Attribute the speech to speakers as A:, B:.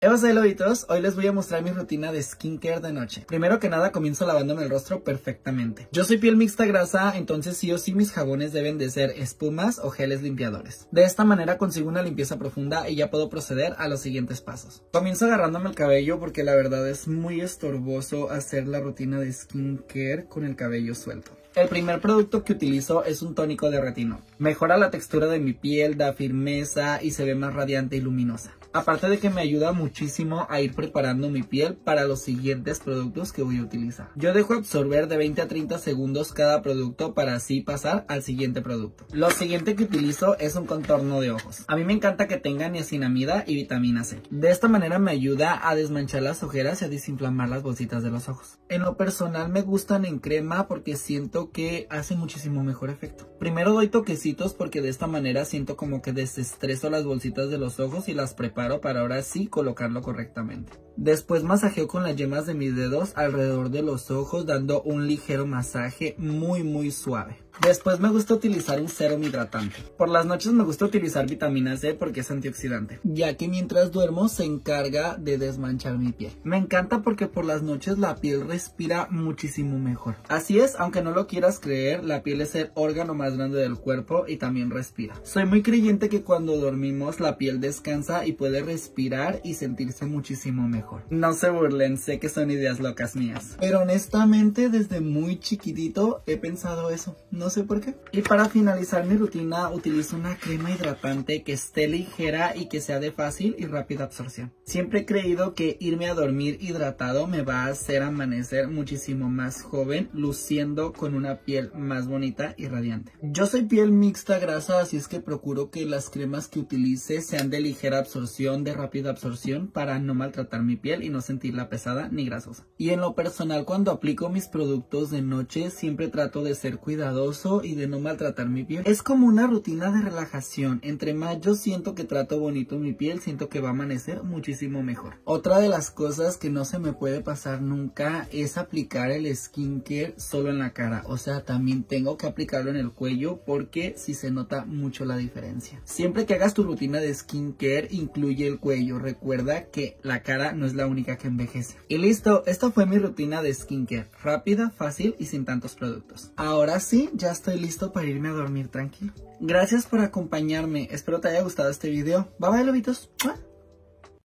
A: Eva Lobitos, hoy les voy a mostrar mi rutina de skincare de noche. Primero que nada comienzo lavándome el rostro perfectamente. Yo soy piel mixta grasa, entonces sí o sí mis jabones deben de ser espumas o geles limpiadores. De esta manera consigo una limpieza profunda y ya puedo proceder a los siguientes pasos. Comienzo agarrándome el cabello porque la verdad es muy estorboso hacer la rutina de skincare con el cabello suelto. El primer producto que utilizo es un tónico de retinol. Mejora la textura de mi piel, da firmeza y se ve más radiante y luminosa. Aparte de que me ayuda muchísimo a ir preparando mi piel para los siguientes productos que voy a utilizar. Yo dejo absorber de 20 a 30 segundos cada producto para así pasar al siguiente producto. Lo siguiente que utilizo es un contorno de ojos. A mí me encanta que tenga niacinamida y vitamina C. De esta manera me ayuda a desmanchar las ojeras y a desinflamar las bolsitas de los ojos. En lo personal me gustan en crema porque siento que hace muchísimo mejor efecto. Primero doy toquecitos porque de esta manera siento como que desestreso las bolsitas de los ojos y las preparo para ahora sí colocarlo correctamente. Después masajeo con las yemas de mis dedos alrededor de los ojos dando un ligero masaje muy muy suave. Después me gusta utilizar un serum hidratante. Por las noches me gusta utilizar vitamina C porque es antioxidante, ya que mientras duermo se encarga de desmanchar mi piel. Me encanta porque por las noches la piel respira muchísimo mejor. Así es, aunque no lo quieras creer, la piel es el órgano más grande del cuerpo y también respira. Soy muy creyente que cuando dormimos la piel descansa y puede respirar y sentirse muchísimo mejor. No se burlen, sé que son ideas locas mías. Pero honestamente desde muy chiquitito he pensado eso. No sé por qué. Y para finalizar mi rutina utilizo una crema hidratante que esté ligera y que sea de fácil y rápida absorción. Siempre he creído que irme a dormir hidratado me va a hacer amanecer muchísimo más joven, luciendo con una piel más bonita y radiante. Yo soy piel mixta grasa, así es que procuro que las cremas que utilice sean de ligera absorción, de rápida absorción, para no maltratar mi piel y no sentirla pesada ni grasosa. Y en lo personal, cuando aplico mis productos de noche, siempre trato de ser cuidadoso y de no maltratar mi piel. Es como una rutina de relajación. Entre más yo siento que trato bonito mi piel, siento que va a amanecer muchísimo mejor. Otra de las cosas que no se me puede pasar nunca es aplicar el skincare solo en la cara. O sea, también tengo que aplicarlo en el cuello porque si se nota mucho la diferencia. Siempre que hagas tu rutina de skincare, incluye el cuello. Recuerda que la cara no es la única que envejece. Y listo, esta fue mi rutina de skincare. Rápida, fácil y sin tantos productos. Ahora sí, ya estoy listo para irme a dormir tranquilo. Gracias por acompañarme, espero te haya gustado este video. Bye bye lobitos.